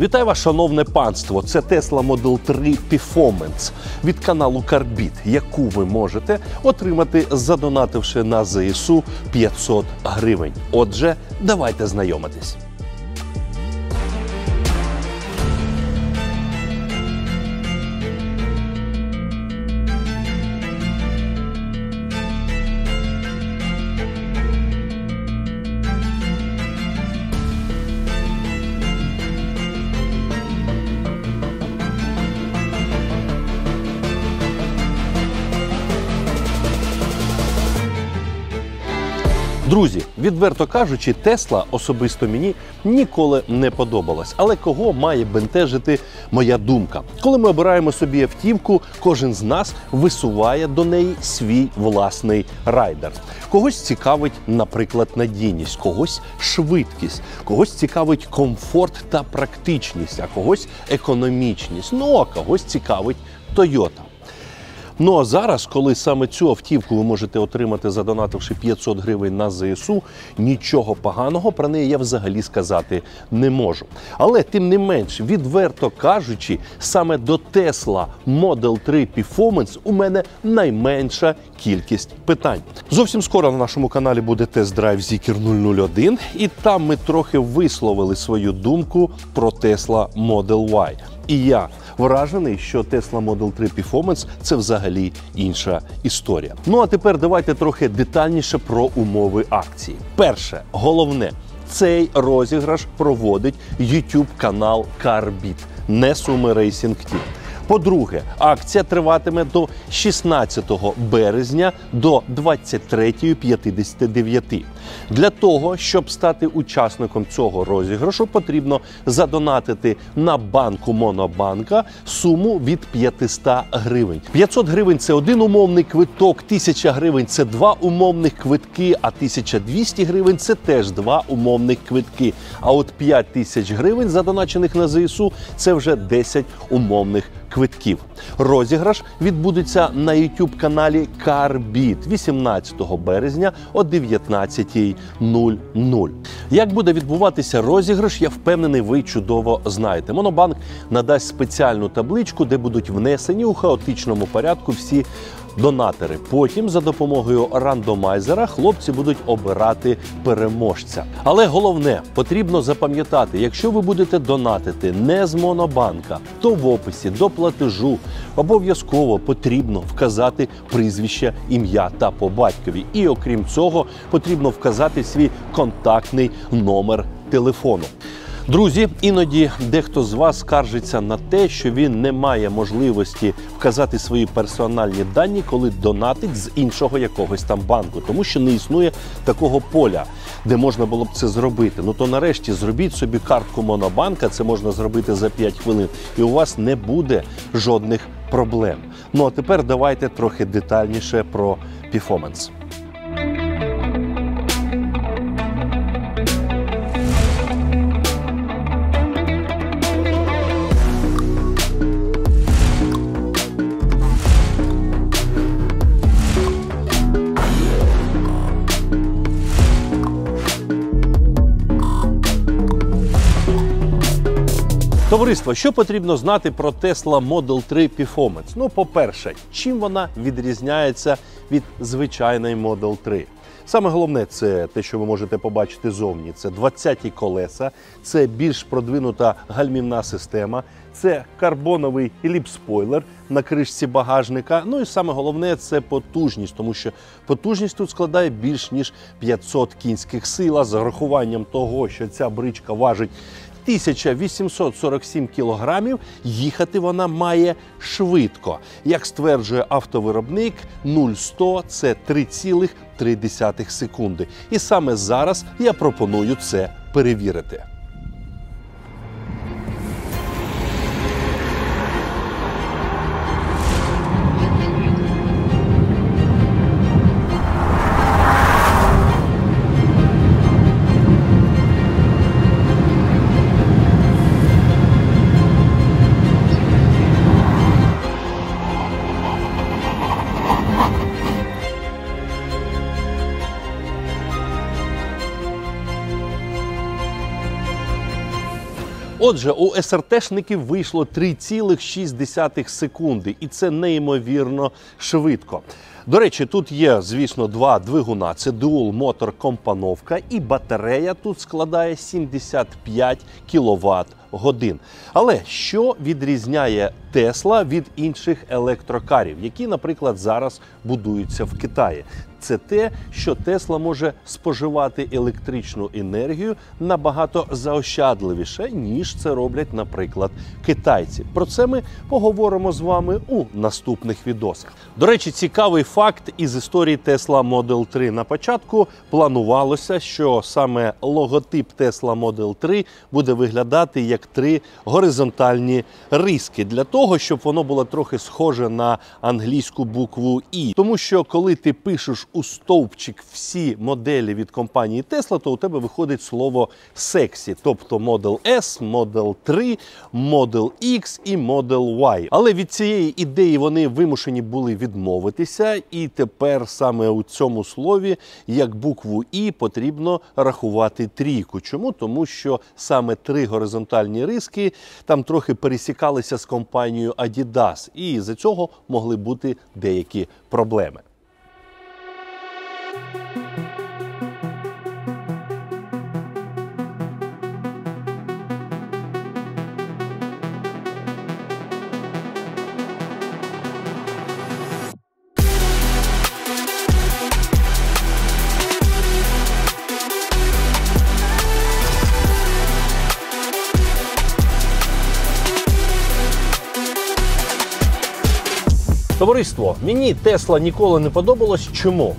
Вітаю вас, шановне панство! Це Tesla Model 3 Performance від каналу Карбіт, яку ви можете отримати, задонативши на ЗСУ 500 гривень. Отже, давайте знайомитись. Друзі, відверто кажучи, Тесла особисто мені ніколи не подобалась. Але кого має бентежити моя думка? Коли ми обираємо собі автівку, кожен з нас висуває до неї свій власний райдер. Когось цікавить, наприклад, надійність, когось швидкість, когось цікавить комфорт та практичність, а когось економічність. Ну а когось цікавить Toyota. Ну а зараз, коли саме цю автівку ви можете отримати, задонативши 500 гривень на ЗСУ, нічого поганого про неї я взагалі сказати не можу. Але тим не менш, відверто кажучи, саме до Tesla Model 3 Performance у мене найменша кількість питань. Зовсім скоро на нашому каналі буде тест-драйв Zikr 001, і там ми трохи висловили свою думку про Tesla Model Y. І я вражений, що Tesla Model 3 Performance – це взагалі інша історія. Ну а тепер давайте трохи детальніше про умови акції. Перше, головне. Цей розіграш проводить YouTube канал Carbit, не Sumo Racing Team. По-друге, акція триватиме до 16 березня до 23.59. Для того, щоб стати учасником цього розіграшу, потрібно задонатити на банку Монобанка суму від 500 гривень. 500 гривень це один умовний квиток, 1000 гривень це два умовних квитки, а 1200 гривень це теж два умовних квитки. А от 5000 гривень, задоначених на ЗСУ, це вже 10 умовних квитків. Розіграш відбудеться на youtube каналі Carbit 18 березня о 19.00. Як буде відбуватися розіграш, я впевнений, ви чудово знаєте. Монобанк надасть спеціальну табличку, де будуть внесені у хаотичному порядку всі. Донатори. Потім за допомогою рандомайзера хлопці будуть обирати переможця. Але головне потрібно запам'ятати, якщо ви будете донатити не з монобанка, то в описі до платежу обов'язково потрібно вказати прізвище, ім'я та по батькові. І окрім цього, потрібно вказати свій контактний номер телефону. Друзі, іноді дехто з вас скаржиться на те, що він не має можливості вказати свої персональні дані, коли донатить з іншого якогось там банку, тому що не існує такого поля, де можна було б це зробити. Ну то нарешті зробіть собі картку Монобанка, це можна зробити за 5 хвилин, і у вас не буде жодних проблем. Ну а тепер давайте трохи детальніше про перформанс. Товариство, що потрібно знати про Tesla Model 3 Performance? Ну, по-перше, чим вона відрізняється від звичайної Model 3? Саме головне, це те, що ви можете побачити зовні. Це 20-ті колеса, це більш продвинута гальмівна система, це карбоновий еліп-спойлер на кришці багажника. Ну і саме головне це потужність, тому що потужність тут складає більш ніж 500 кінських сил, а з урахуванням того, що ця бричка важить 1847 кілограмів. Їхати вона має швидко. Як стверджує автовиробник, 0-100 – це 3,3 секунди. І саме зараз я пропоную це перевірити. Отже, у СРТшників вийшло 3,6 секунди, і це неймовірно швидко. До речі, тут є, звісно, два двигуна: це дуал мотор компоновка, і батарея тут складає 75 кВт годин. Але що відрізняє Тесла від інших електрокарів, які, наприклад, зараз будуються в Китаї? Це те, що Тесла може споживати електричну енергію набагато заощадливіше, ніж це роблять, наприклад, китайці. Про це ми поговоримо з вами у наступних відосах. До речі, цікавий факт із історії Tesla Model 3. На початку планувалося, що саме логотип Tesla Model 3 буде виглядати як три горизонтальні риски для того, щоб воно було трохи схоже на англійську букву І. Тому що коли ти пишеш у стовпчик всі моделі від компанії Tesla, то у тебе виходить слово сексі, тобто Model S, Model 3, Model X і Model Y. Але від цієї ідеї вони вимушені були відмовитися, і тепер саме у цьому слові, як букву І, потрібно рахувати трійку. Чому? Тому що саме три горизонтальні риски там трохи пересікалися з компанією Adidas, і з цього могли бути деякі проблеми. Товариство, мені Тесла ніколи не подобалось. Чому?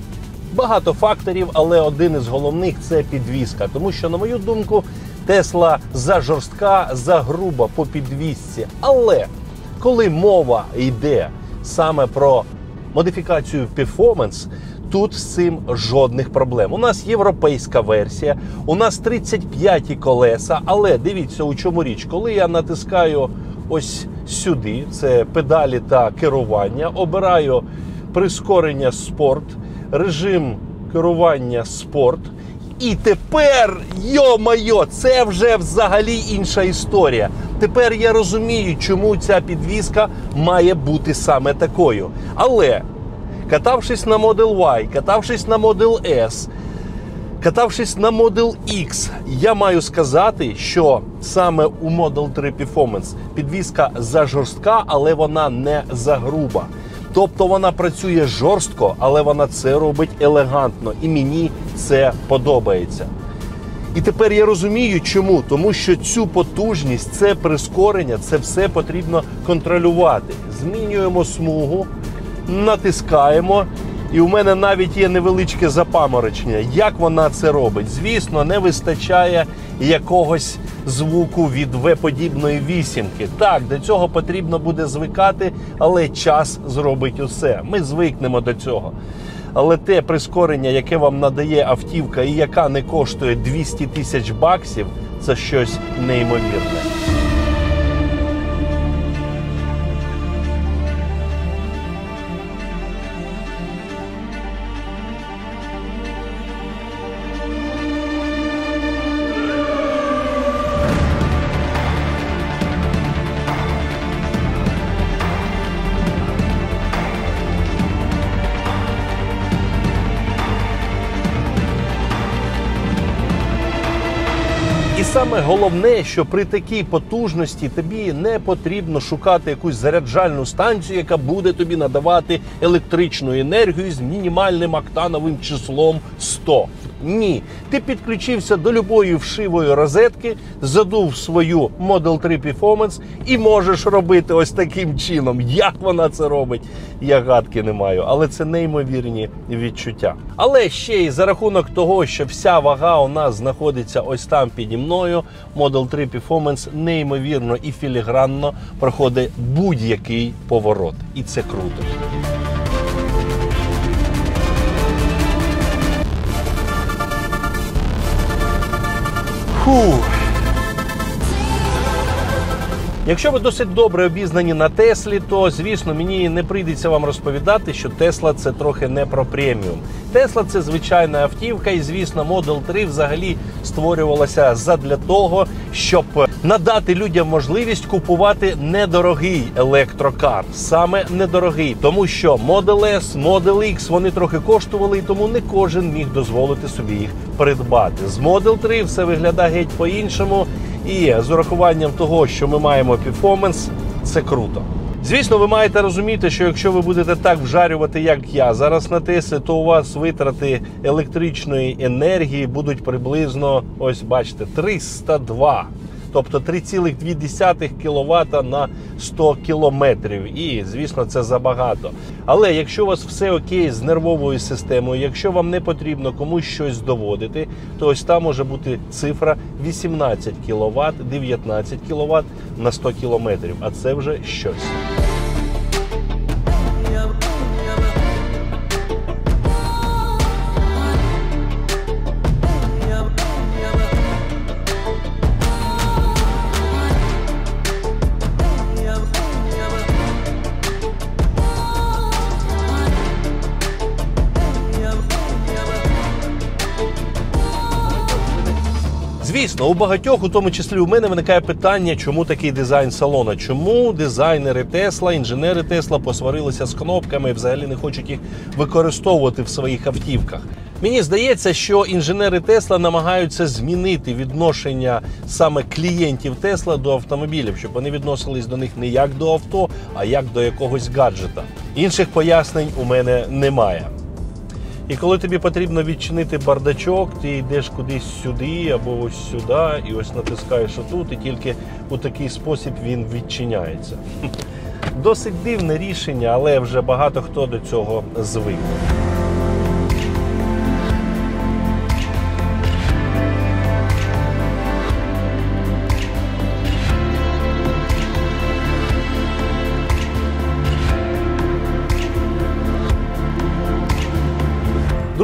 Багато факторів, але один із головних це підвізка. Тому що, на мою думку, Тесла за жорстка, за груба по підвізці. Але коли мова йде саме про модифікацію перформанс, тут з цим жодних проблем. У нас європейська версія, у нас 35 колеса. Але дивіться, у чому річ, коли я натискаю ось сюди, це педалі та керування, обираю прискорення спорт, режим керування спорт. І тепер, йо-майо, це вже взагалі інша історія. Тепер я розумію, чому ця підвізка має бути саме такою. Але катавшись на Model Y, катавшись на Model S, катавшись на Model X, я маю сказати, що саме у Model 3 Performance підвізка зажорстка, але вона не загруба. Тобто вона працює жорстко, але вона це робить елегантно, і мені це подобається. І тепер я розумію, чому. Тому що цю потужність, це прискорення, це все потрібно контролювати. Змінюємо смугу, натискаємо. І у мене навіть є невеличке запаморочення. Як вона це робить? Звісно, не вистачає якогось звуку від В-подібної вісімки. Так, до цього потрібно буде звикати, але час зробить усе. Ми звикнемо до цього. Але те прискорення, яке вам надає автівка і яка не коштує 200 тисяч баксів, це щось неймовірне. Саме головне, що при такій потужності тобі не потрібно шукати якусь заряджальну станцію, яка буде тобі надавати електричну енергію з мінімальним октановим числом 100. Ні, ти підключився до любої вшивої розетки, задув свою Model 3 Performance і можеш робити ось таким чином. Як вона це робить, я гадки не маю, але це неймовірні відчуття. Але ще й за рахунок того, що вся вага у нас знаходиться ось там піді мною, Model 3 Performance неймовірно і філігранно проходить будь-який поворот, і це круто. Cool. Якщо ви досить добре обізнані на Теслі, то звісно мені не прийдеться вам розповідати, що Тесла це трохи не про преміум. Тесла це звичайна автівка, і звісно, Model 3 взагалі створювалася задля того, щоб надати людям можливість купувати недорогий електрокар, саме недорогий, тому що Model S, Model X вони трохи коштували, і тому не кожен міг дозволити собі їх придбати. З Model 3 все виглядає геть по-іншому. І з урахуванням того, що ми маємо перформанс, це круто. Звісно, ви маєте розуміти, що якщо ви будете так вжарювати, як я зараз на Теслі, то у вас витрати електричної енергії будуть приблизно, ось бачите, 302. Тобто 3,2 кВт на 100 кілометрів. І, звісно, це забагато. Але якщо у вас все окей з нервовою системою, якщо вам не потрібно комусь щось доводити, то ось там може бути цифра 18 кВт, 19 кВт на 100 кілометрів. А це вже щось. Звісно, у багатьох, у тому числі у мене, виникає питання, чому такий дизайн салона? Чому дизайнери Тесла, інженери Тесла посварилися з кнопками і взагалі не хочуть їх використовувати в своїх автівках? Мені здається, що інженери Тесла намагаються змінити відношення саме клієнтів Тесла до автомобілів, щоб вони відносились до них не як до авто, а як до якогось гаджета. Інших пояснень у мене немає. І коли тобі потрібно відчинити бардачок, ти йдеш кудись сюди або ось сюди, і ось натискаєш отут, і тільки у такий спосіб він відчиняється. Досить дивне рішення, але вже багато хто до цього звик.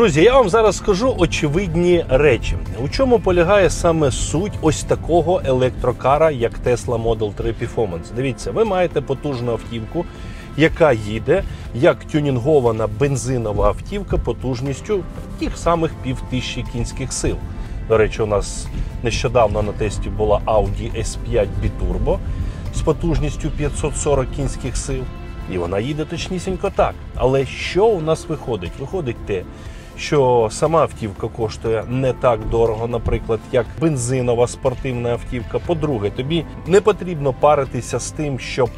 Друзі, я вам зараз скажу очевидні речі. У чому полягає саме суть ось такого електрокара, як Tesla Model 3 Performance. Дивіться, ви маєте потужну автівку, яка їде як тюнінгована бензинова автівка потужністю тих самих півтисячі кінських сил. До речі, у нас нещодавно на тесті була Audi S5 Biturbo з потужністю 540 кінських сил. І вона їде точнісінько так. Але що у нас виходить? Виходить те, що сама автівка коштує не так дорого, наприклад, як бензинова спортивна автівка. По-друге, тобі не потрібно паритися з тим, щоб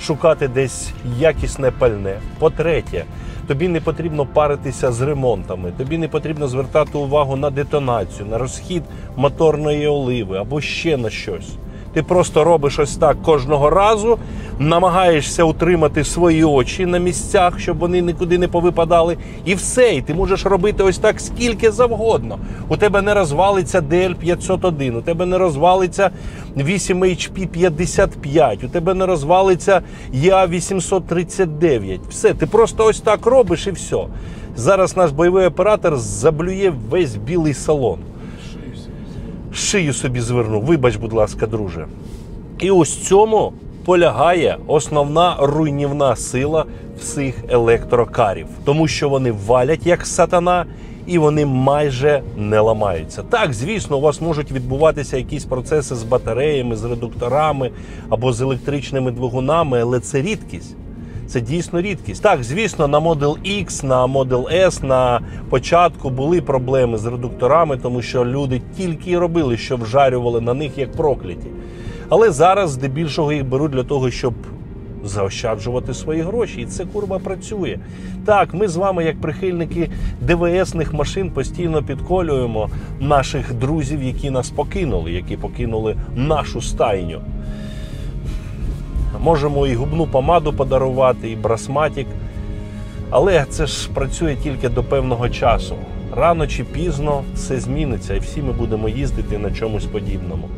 шукати десь якісне пальне. По-третє, тобі не потрібно паритися з ремонтами, тобі не потрібно звертати увагу на детонацію, на розхід моторної оливи або ще на щось. Ти просто робиш ось так кожного разу, намагаєшся утримати свої очі на місцях, щоб вони нікуди не повипадали. І все. І ти можеш робити ось так скільки завгодно. У тебе не розвалиться DL501, у тебе не розвалиться 8HP55, у тебе не розвалиться EA839. Все, ти просто ось так робиш і все. Зараз наш бойовий оператор заблює весь білий салон шию собі звернув. Вибач, будь ласка, друже. І ось цьому полягає основна руйнівна сила всіх електрокарів, тому що вони валять як сатана. І вони майже не ламаються. Так, звісно, у вас можуть відбуватися якісь процеси з батареями, з редукторами або з електричними двигунами, але це рідкість. Це дійсно рідкість. Так, звісно, на Model X, на Model S на початку були проблеми з редукторами, тому що люди тільки і робили, що вжарювали на них як прокляті. Але зараз здебільшого їх беруть для того, щоб заощаджувати свої гроші. І це курва працює. Так, ми з вами, як прихильники ДВСних машин, постійно підколюємо наших друзів, які нас покинули, які покинули нашу стайню. Можемо і губну помаду подарувати, і брасматік. Але це ж працює тільки до певного часу. Рано чи пізно все зміниться, і всі ми будемо їздити на чомусь подібному.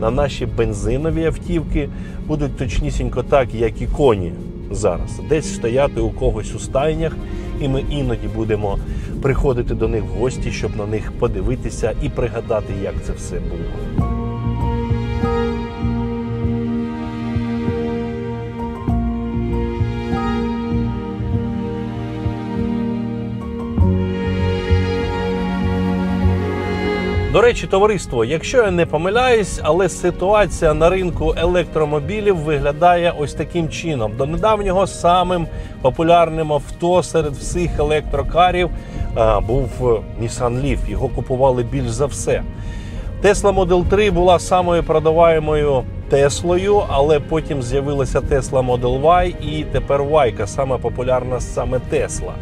На наші бензинові автівки будуть точнісінько так, як і коні зараз. Десь стояти у когось у стайнях, і ми іноді будемо приходити до них в гості, щоб на них подивитися і пригадати, як це все було. До речі, товариство, якщо я не помиляюсь, але ситуація на ринку електромобілів виглядає ось таким чином. До недавнього самим популярним авто серед всіх електрокарів а, був е, Nissan Leaf. Його купували більш за все. Tesla Model 3 була самою продаваємою Теслою, але потім з'явилася Tesla Model Y і тепер Y, саме популярна саме Tesla.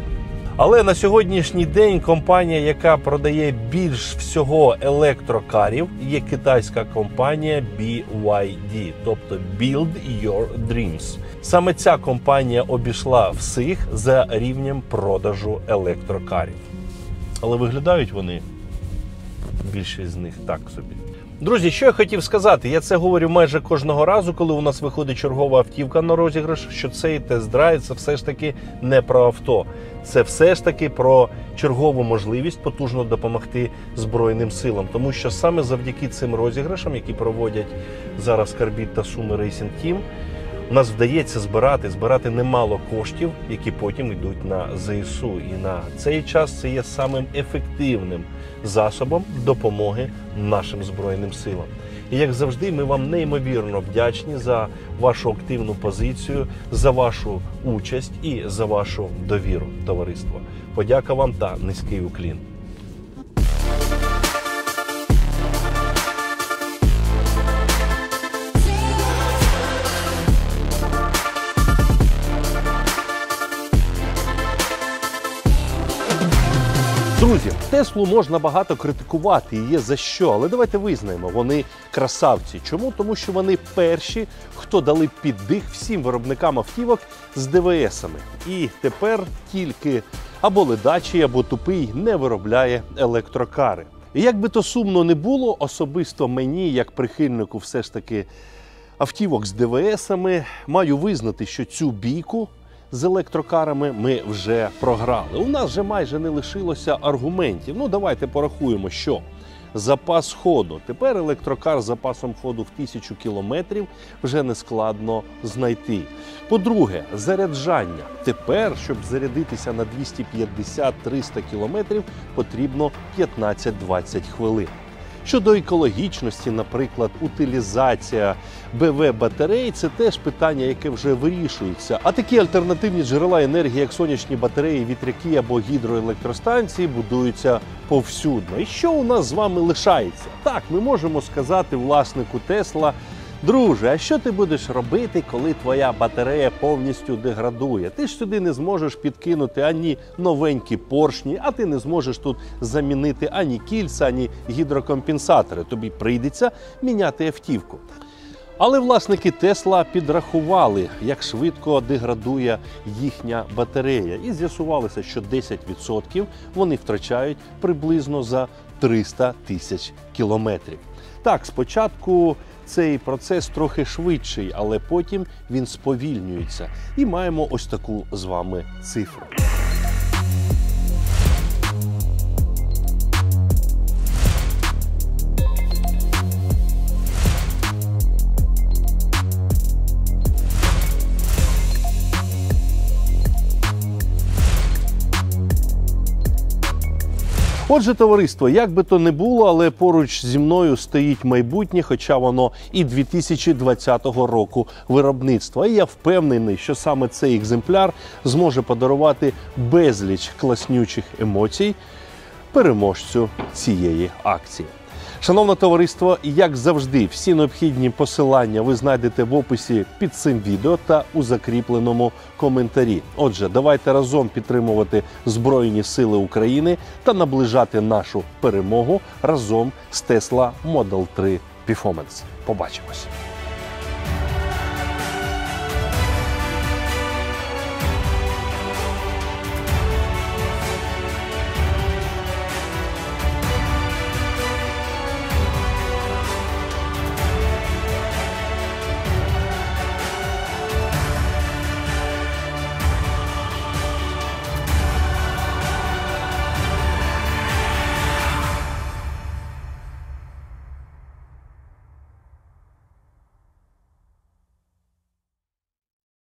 Але на сьогоднішній день компанія, яка продає більш всього електрокарів, є китайська компанія BYD, тобто Build Your Dreams. Саме ця компанія обійшла всіх за рівнем продажу електрокарів. Але виглядають вони більшість з них так собі. Друзі, що я хотів сказати, я це говорю майже кожного разу, коли у нас виходить чергова автівка на розіграш, що цей тест-драйв це все ж таки не про авто. Це все ж таки про чергову можливість потужно допомогти Збройним силам. Тому що саме завдяки цим розіграшам, які проводять зараз Карбіт та Суми Racing Team, нас вдається збирати, збирати немало коштів, які потім йдуть на ЗСУ. І на цей час це є самим ефективним засобом допомоги нашим збройним силам. І як завжди, ми вам неймовірно вдячні за вашу активну позицію, за вашу участь і за вашу довіру, товариство. Подяка вам та низький уклін. Друзі, Теслу можна багато критикувати і є за що, але давайте визнаємо, вони красавці. Чому? Тому що вони перші, хто дали піддих всім виробникам автівок з ДВСами. І тепер тільки або ледачий, або тупий не виробляє електрокари. І як би то сумно не було, особисто мені, як прихильнику, все ж таки автівок з ДВСами, маю визнати, що цю бійку з електрокарами ми вже програли. У нас вже майже не лишилося аргументів. Ну, давайте порахуємо, що запас ходу. Тепер електрокар з запасом ходу в тисячу кілометрів вже не складно знайти. По-друге, заряджання. Тепер, щоб зарядитися на 250-300 кілометрів, потрібно 15-20 хвилин. Щодо екологічності, наприклад, утилізація БВ батарей це теж питання, яке вже вирішується. А такі альтернативні джерела енергії, як сонячні батареї, вітряки або гідроелектростанції, будуються повсюдно. І що у нас з вами лишається? Так, ми можемо сказати власнику Тесла. Друже, а що ти будеш робити, коли твоя батарея повністю деградує? Ти ж сюди не зможеш підкинути ані новенькі поршні, а ти не зможеш тут замінити ані кільця, ані гідрокомпенсатори. Тобі прийдеться міняти автівку. Але власники Тесла підрахували, як швидко деградує їхня батарея, і з'ясувалося, що 10% вони втрачають приблизно за 300 тисяч кілометрів. Так, спочатку цей процес трохи швидший, але потім він сповільнюється. І маємо ось таку з вами цифру. Отже, товариство, як би то не було, але поруч зі мною стоїть майбутнє, хоча воно і 2020 року виробництва. І я впевнений, що саме цей екземпляр зможе подарувати безліч класнючих емоцій переможцю цієї акції. Шановне товариство, як завжди, всі необхідні посилання ви знайдете в описі під цим відео та у закріпленому коментарі. Отже, давайте разом підтримувати Збройні Сили України та наближати нашу перемогу разом з Tesla Model 3 Performance. Побачимось.